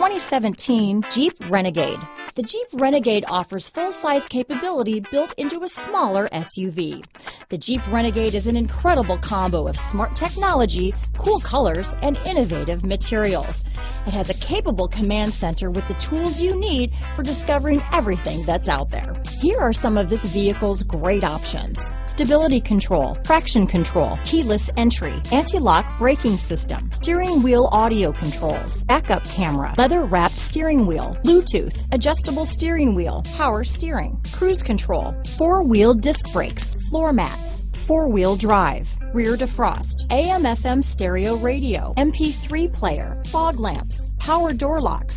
2017 Jeep Renegade. The Jeep Renegade offers full-size capability built into a smaller SUV. The Jeep Renegade is an incredible combo of smart technology, cool colors, and innovative materials. It has a capable command center with the tools you need for discovering everything that's out there. Here are some of this vehicle's great options stability control, traction control, keyless entry, anti-lock braking system, steering wheel audio controls, backup camera, leather wrapped steering wheel, Bluetooth, adjustable steering wheel, power steering, cruise control, four wheel disc brakes, floor mats, four wheel drive, rear defrost, AM FM stereo radio, MP3 player, fog lamps, power door locks.